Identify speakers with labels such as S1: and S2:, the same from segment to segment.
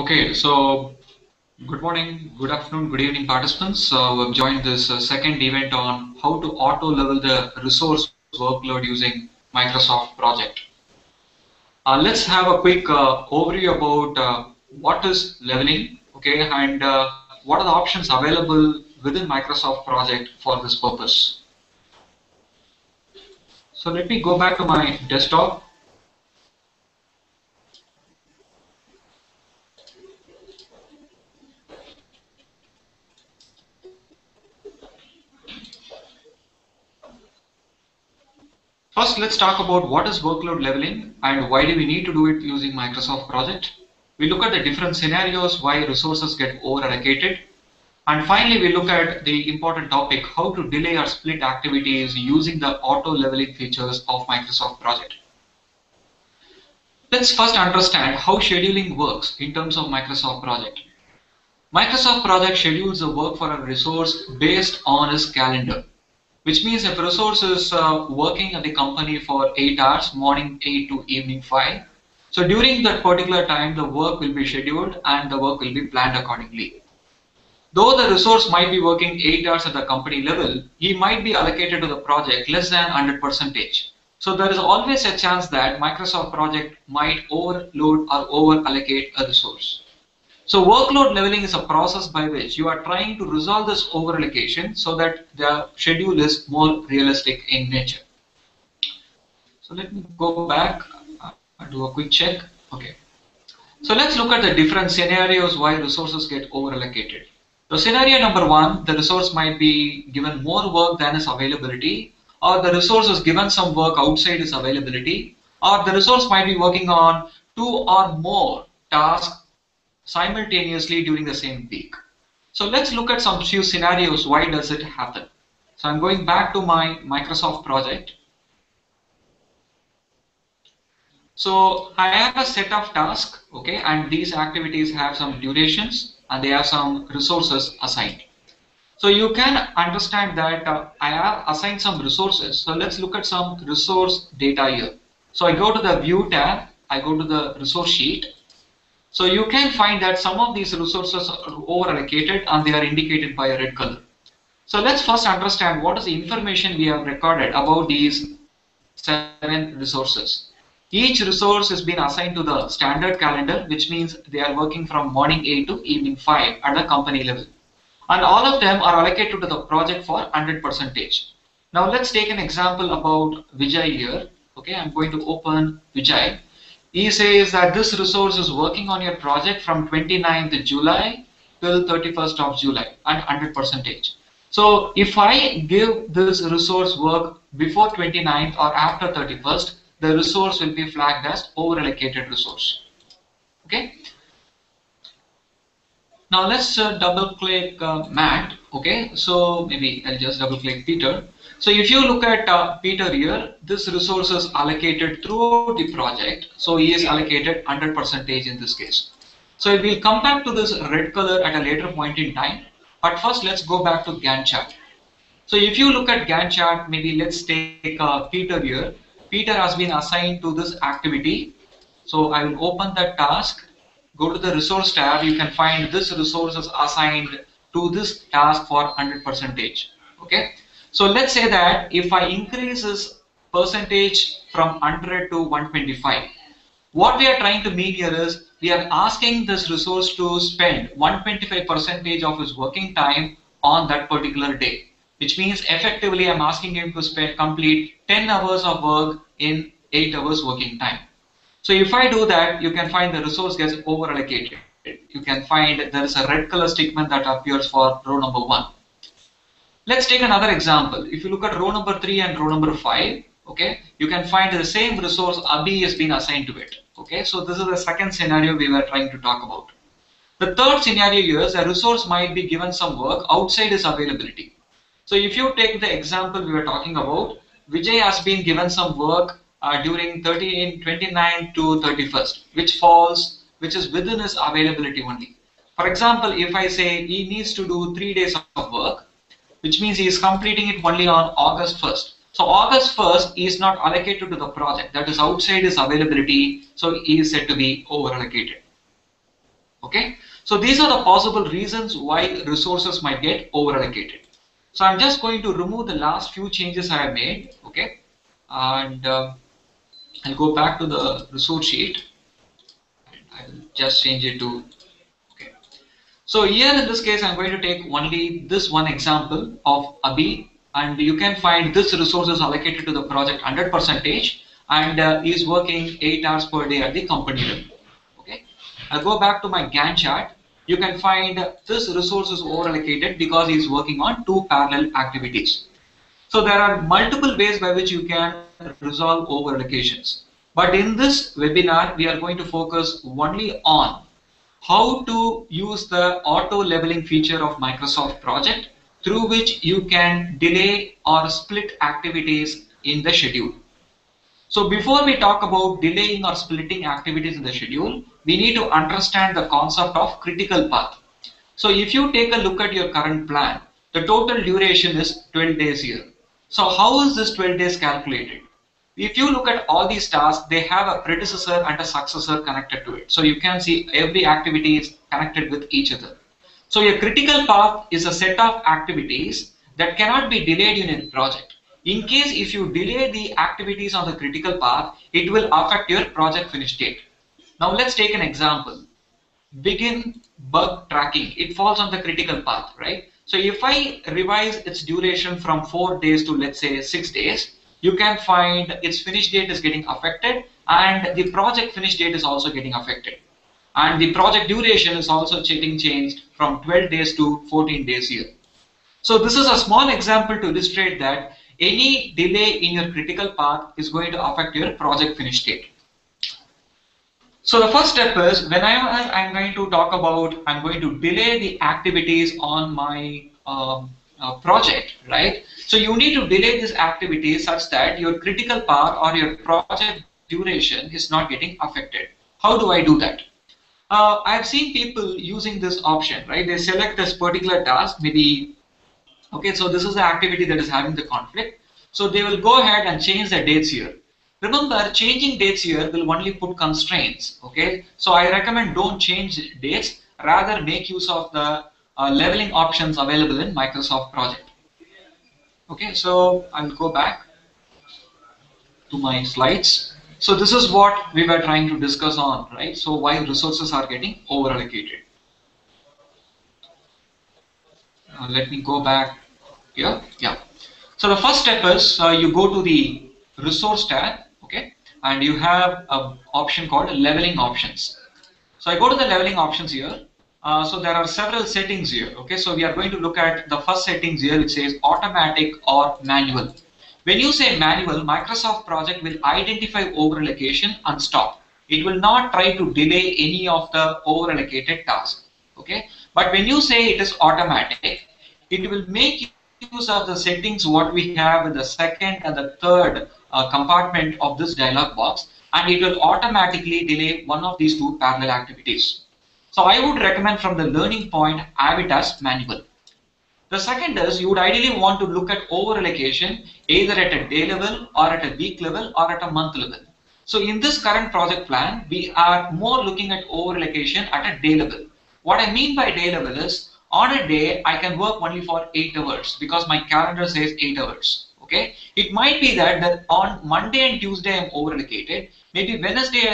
S1: Okay, so good morning, good afternoon, good evening, participants. Uh, we've joined this uh, second event on how to auto level the resource workload using Microsoft Project. Uh, let's have a quick uh, overview about uh, what is leveling, okay, and uh, what are the options available within Microsoft Project for this purpose. So let me go back to my desktop First, let's talk about what is workload leveling and why do we need to do it using Microsoft Project. We look at the different scenarios why resources get over allocated. And finally, we look at the important topic, how to delay or split activities using the auto leveling features of Microsoft Project. Let's first understand how scheduling works in terms of Microsoft Project. Microsoft Project schedules the work for a resource based on its calendar which means if a resource is uh, working at the company for 8 hours, morning 8 to evening 5, so during that particular time the work will be scheduled and the work will be planned accordingly. Though the resource might be working 8 hours at the company level, he might be allocated to the project less than 100 percentage. So there is always a chance that Microsoft project might overload or over allocate a resource. So workload leveling is a process by which you are trying to resolve this overallocation so that the schedule is more realistic in nature. So let me go back and do a quick check. Okay. So let's look at the different scenarios why resources get overallocated. So scenario number one, the resource might be given more work than its availability, or the resource is given some work outside its availability, or the resource might be working on two or more tasks simultaneously during the same week. So let's look at some few scenarios. Why does it happen? So I'm going back to my Microsoft project. So I have a set of tasks, okay, and these activities have some durations and they have some resources assigned. So you can understand that uh, I have assigned some resources. So let's look at some resource data here. So I go to the view tab, I go to the resource sheet, so you can find that some of these resources are over allocated and they are indicated by a red color. So let's first understand what is the information we have recorded about these seven resources. Each resource has been assigned to the standard calendar, which means they are working from morning 8 to evening 5 at the company level. And all of them are allocated to the project for 100 percentage. Now let's take an example about Vijay here. Okay, I'm going to open Vijay he says that this resource is working on your project from 29th July till 31st of July at 100 percentage. So if I give this resource work before 29th or after 31st, the resource will be flagged as over-allocated resource. Okay. Now let's uh, double click uh, Matt. Okay, so maybe I'll just double click Peter. So if you look at uh, Peter here, this resource is allocated throughout the project. So he is allocated 100 percentage in this case. So we'll come back to this red color at a later point in time. But first, let's go back to Gantt chart. So if you look at Gantt chart, maybe let's take uh, Peter here. Peter has been assigned to this activity. So I will open that task, go to the resource tab. You can find this resource is assigned to this task for 100 percentage. Okay. So let's say that if I increase this percentage from 100 to 125, what we are trying to mean here is we are asking this resource to spend 125 percentage of his working time on that particular day, which means effectively I'm asking him to spend complete 10 hours of work in 8 hours working time. So if I do that, you can find the resource gets over allocated. You can find there is a red color statement that appears for row number one. Let's take another example. If you look at row number 3 and row number 5, okay, you can find the same resource Abhi has been assigned to it. Okay, so this is the second scenario we were trying to talk about. The third scenario is a resource might be given some work outside its availability. So if you take the example we were talking about, Vijay has been given some work uh, during 30, 29 to 31st, which falls, which is within his availability only. For example, if I say he needs to do three days of work, which means he is completing it only on August 1st. So August 1st is not allocated to the project that is outside his availability, so he is said to be over allocated. Okay, so these are the possible reasons why resources might get over allocated. So I'm just going to remove the last few changes I have made. Okay, and uh, I'll go back to the resource sheet. I'll just change it to okay. So here in this case, I'm going to take only this one example of Abhi, and you can find this resource is allocated to the project 100 percentage, and uh, is working eight hours per day at the company level. Okay, I'll go back to my Gantt chart. You can find this resource is over allocated because he's working on two parallel activities. So there are multiple ways by which you can resolve over allocations. But in this webinar, we are going to focus only on how to use the auto leveling feature of Microsoft project through which you can delay or split activities in the schedule. So before we talk about delaying or splitting activities in the schedule, we need to understand the concept of critical path. So if you take a look at your current plan, the total duration is 12 days here. So how is this 12 days calculated? If you look at all these tasks, they have a predecessor and a successor connected to it. So you can see every activity is connected with each other. So a critical path is a set of activities that cannot be delayed in a project. In case if you delay the activities on the critical path, it will affect your project finish date. Now let's take an example. Begin bug tracking. It falls on the critical path, right? So if I revise its duration from four days to let's say six days, you can find its finish date is getting affected and the project finish date is also getting affected. And the project duration is also getting changed from 12 days to 14 days here. So this is a small example to illustrate that any delay in your critical path is going to affect your project finish date. So the first step is when I am going to talk about I'm going to delay the activities on my um, uh, project, right? So you need to delay this activity such that your critical path or your project duration is not getting affected. How do I do that? Uh, I've seen people using this option, right? They select this particular task, maybe, okay, so this is the activity that is having the conflict. So they will go ahead and change the dates here. Remember, changing dates here will only put constraints, okay? So I recommend don't change dates, rather make use of the uh, leveling options available in Microsoft Project. Okay, so I'll go back to my slides. So this is what we were trying to discuss on, right? So why resources are getting over allocated. Uh, let me go back here. Yeah. So the first step is uh, you go to the resource tab okay and you have an option called leveling options so I go to the leveling options here uh, so there are several settings here okay? So we are going to look at the first settings here which says automatic or manual. When you say manual Microsoft project will identify over allocation and stop. It will not try to delay any of the over allocated tasks okay? But when you say it is automatic it will make use of the settings what we have in the second and the third uh, compartment of this dialog box and it will automatically delay one of these two parallel activities. So I would recommend from the learning point have it as manual. The second is you would ideally want to look at over allocation either at a day level or at a week level or at a month level. So in this current project plan, we are more looking at over allocation at a day level. What I mean by day level is on a day, I can work only for 8 hours because my calendar says 8 hours okay it might be that, that on monday and tuesday i'm over allocated maybe wednesday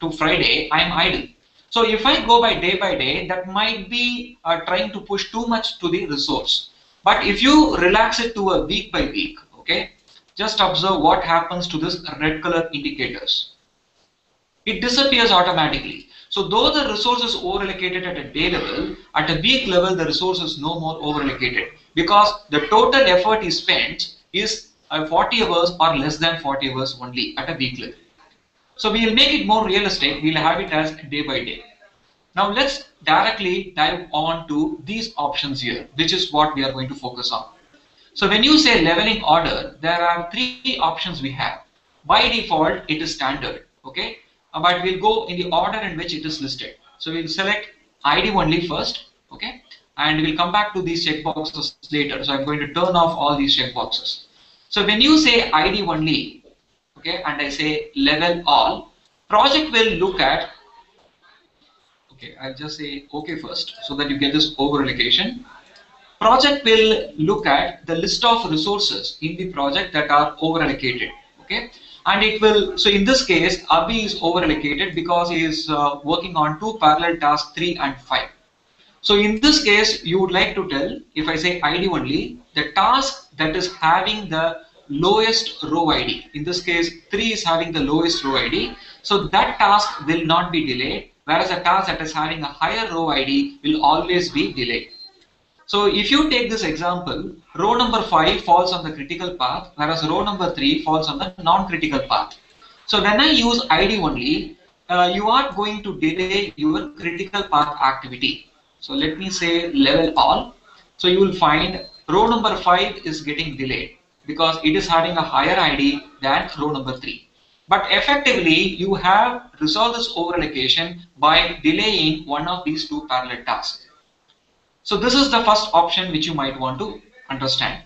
S1: to friday i'm idle so if i go by day by day that might be uh, trying to push too much to the resource. But if you relax it to a week by week okay just observe what happens to this red color indicators. It disappears automatically. So though the resource is over allocated at a day level, at a week level, the resource is no more over allocated because the total effort is spent is uh, 40 hours or less than 40 hours only at a week level. So we will make it more realistic. We'll have it as day by day. Now let's directly dive on to these options here, which is what we are going to focus on. So when you say leveling order, there are three options we have. By default, it is standard, okay? Uh, but we'll go in the order in which it is listed. So we'll select ID only first, okay? and we'll come back to these checkboxes later. So I'm going to turn off all these checkboxes. So when you say ID only, okay, and I say level all, project will look at, Okay, I'll just say okay first so that you get this over allocation. Project will look at the list of resources in the project that are over allocated. Okay, and it will, so in this case, Abhi is over allocated because he is uh, working on two parallel tasks 3 and 5. So in this case, you would like to tell, if I say ID only, the task that is having the lowest row ID. In this case, 3 is having the lowest row ID. So that task will not be delayed, whereas a task that is having a higher row ID will always be delayed. So if you take this example, row number 5 falls on the critical path, whereas row number 3 falls on the non-critical path. So when I use ID only, uh, you are going to delay your critical path activity. So let me say level all. So you will find row number 5 is getting delayed because it is having a higher ID than row number 3. But effectively, you have resolved this overallocation by delaying one of these two parallel tasks. So this is the first option which you might want to understand.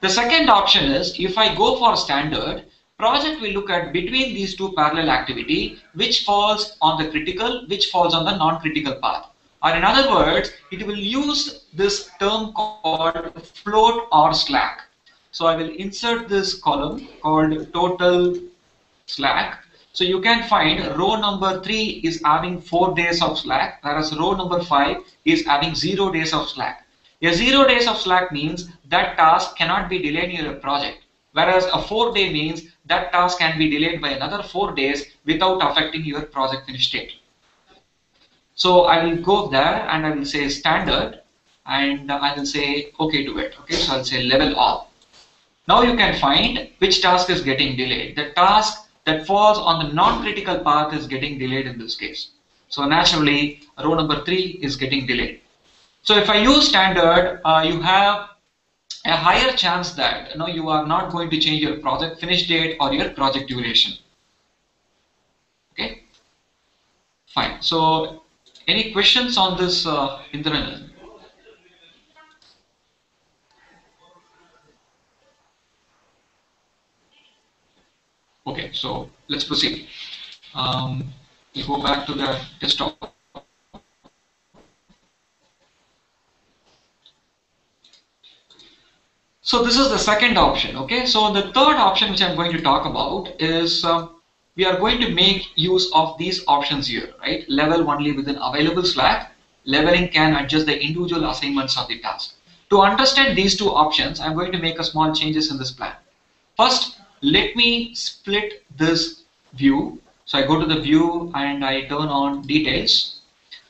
S1: The second option is if I go for standard, project will look at between these two parallel activity, which falls on the critical, which falls on the non-critical path. Or in other words, it will use this term called float or slack. So I will insert this column called total slack. So you can find row number 3 is having 4 days of slack, whereas row number 5 is having 0 days of slack. A 0 days of slack means that task cannot be delayed in your project, whereas a 4 day means that task can be delayed by another 4 days without affecting your project finish date. So I will go there and I will say standard and I will say okay to it. Okay, so I'll say level all. Now you can find which task is getting delayed. The task that falls on the non-critical path is getting delayed in this case. So naturally, row number three is getting delayed. So if I use standard, uh, you have a higher chance that you know you are not going to change your project finish date or your project duration. Okay, fine. So any questions on this, uh, Indranan? Okay, so let's proceed. Um, we go back to the desktop. So this is the second option. Okay, so the third option which I'm going to talk about is uh, we are going to make use of these options here, right? Level only within available Slack. Leveling can adjust the individual assignments of the task. To understand these two options, I'm going to make a small changes in this plan. First, let me split this view. So I go to the view and I turn on details.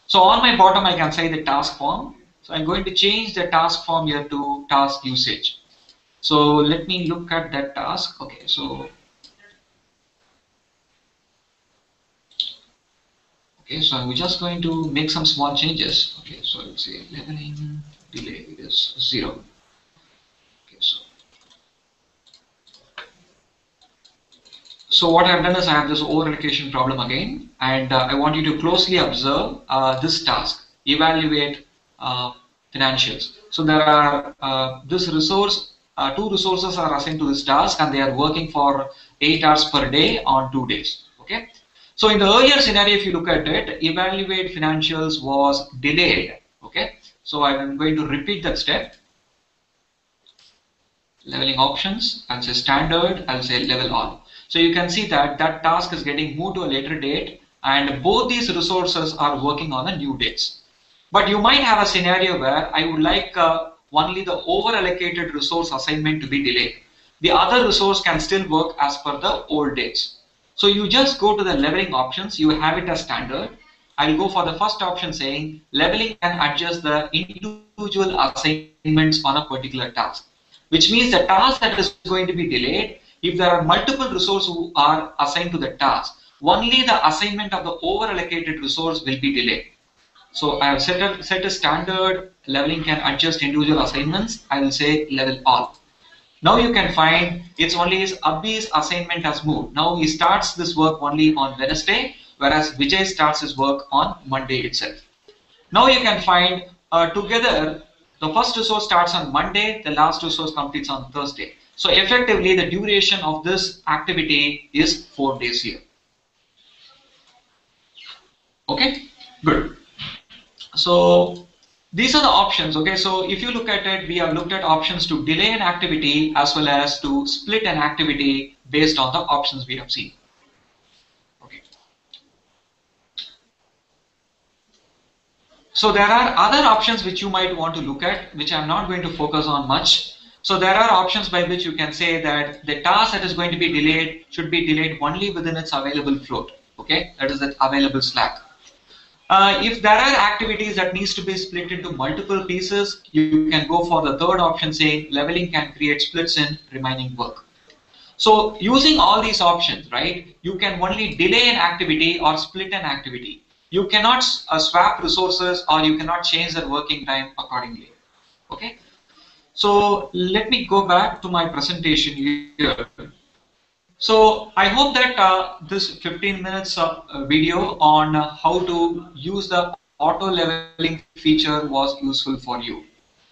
S1: So on my bottom, I can say the task form. So I'm going to change the task form here to task usage. So let me look at that task. Okay, so okay, so I'm just going to make some small changes. Okay, so let's say leveling delay is zero. So what I've done is I have this overallocation problem again, and uh, I want you to closely observe uh, this task, evaluate uh, financials. So there are uh, this resource, uh, two resources are assigned to this task, and they are working for eight hours per day on two days. Okay. So in the earlier scenario, if you look at it, evaluate financials was delayed. Okay. So I'm going to repeat that step. Leveling options, I'll say standard, I'll say level all. So you can see that that task is getting moved to a later date and both these resources are working on a new dates. But you might have a scenario where I would like uh, only the over allocated resource assignment to be delayed. The other resource can still work as per the old dates. So you just go to the leveling options, you have it as standard. I'll go for the first option saying leveling can adjust the individual assignments on a particular task, which means the task that is going to be delayed if there are multiple resources who are assigned to the task, only the assignment of the over allocated resource will be delayed. So I have set a, set a standard leveling can adjust individual assignments. I will say level all. Now you can find it's only his Abhi's assignment has moved. Now he starts this work only on Wednesday, whereas Vijay starts his work on Monday itself. Now you can find uh, together the first resource starts on Monday, the last resource completes on Thursday. So effectively the duration of this activity is 4 days here. Okay. Good. So these are the options. Okay. So if you look at it, we have looked at options to delay an activity as well as to split an activity based on the options we have seen. Okay. So there are other options which you might want to look at, which I'm not going to focus on much. So there are options by which you can say that the task that is going to be delayed should be delayed only within its available float. Okay, that is the available slack. Uh, if there are activities that needs to be split into multiple pieces, you can go for the third option saying leveling can create splits in remaining work. So using all these options, right, you can only delay an activity or split an activity. You cannot uh, swap resources or you cannot change the working time accordingly. Okay. So let me go back to my presentation here. So I hope that uh, this 15 minutes uh, video on how to use the auto leveling feature was useful for you.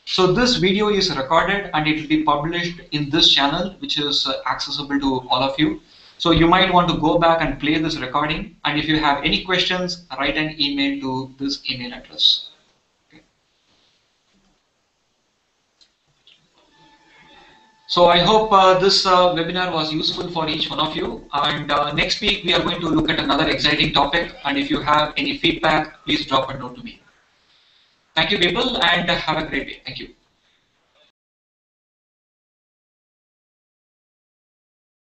S1: So this video is recorded and it will be published in this channel which is uh, accessible to all of you. So you might want to go back and play this recording and if you have any questions write an email to this email address. So I hope uh, this uh, webinar was useful for each one of you. And uh, next week we are going to look at another exciting topic. And if you have any feedback, please drop a note to me. Thank you people and have a great day. Thank you.